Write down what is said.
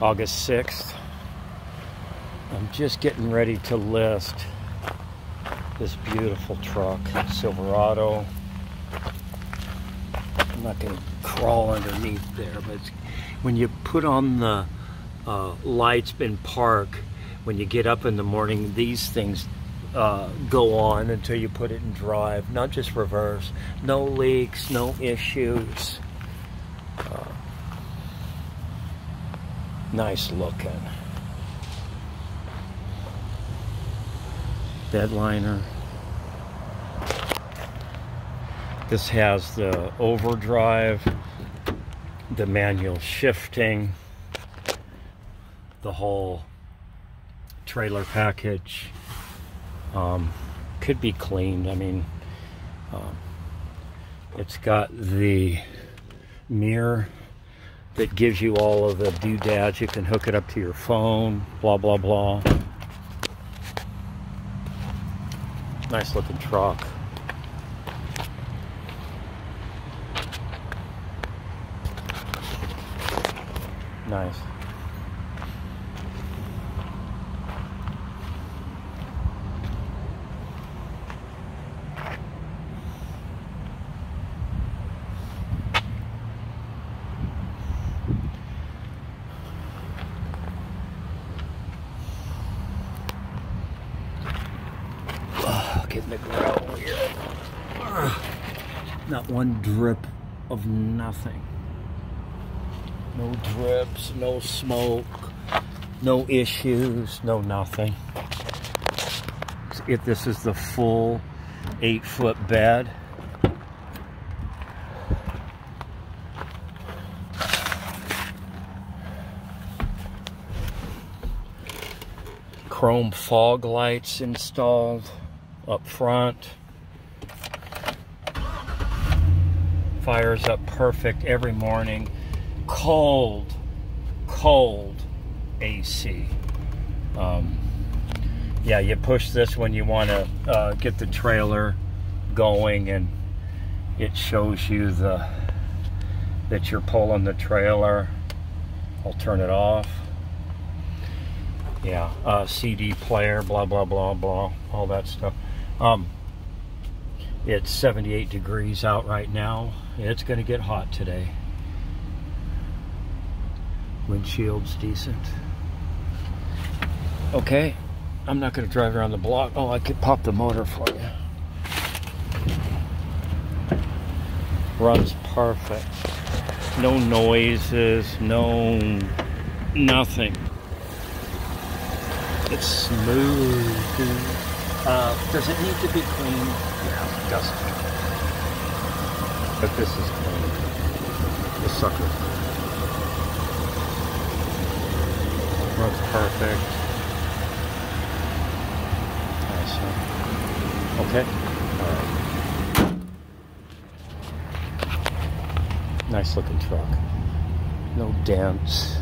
August 6th. I'm just getting ready to list this beautiful truck, Silverado. I'm not going to crawl underneath there, but when you put on the uh, lights in park, when you get up in the morning, these things uh, go on until you put it in drive, not just reverse. No leaks, no issues. Nice looking. Bedliner. This has the overdrive, the manual shifting, the whole trailer package. Um, could be cleaned. I mean, um, it's got the mirror that gives you all of the doodads. You can hook it up to your phone, blah, blah, blah. Nice looking truck. Nice. Not one drip of nothing. No drips, no smoke, no issues, no nothing. If this is the full eight foot bed, chrome fog lights installed up front. Fires up perfect every morning. Cold, cold AC. Um, yeah, you push this when you want to uh, get the trailer going and it shows you the that you're pulling the trailer. I'll turn it off yeah uh, CD player blah blah blah blah all that stuff um, it's 78 degrees out right now. It's going to get hot today. Windshield's decent. Okay, I'm not going to drive around the block. Oh, I could pop the motor for you. Runs perfect. No noises, no nothing. It's smooth. Uh, does it need to be cleaned? Yeah, it does. But this is clean. The sucker. Runs perfect. Nice. Huh? Okay. All right. Nice looking truck. No dents.